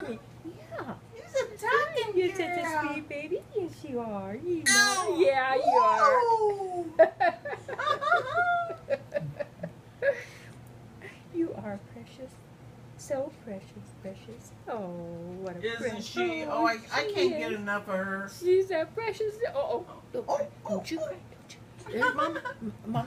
Yeah. He's a talking You're girl. such a sweet baby. Yes, you are. You know. Oh. Yeah, you are. You are precious. So precious, precious. Oh, what a Isn't precious. she? Oh, I, I she can't is. get enough of her. She's a precious. Oh, oh, Oh, oh, don't you cry. Don't you. There's mama. Mama.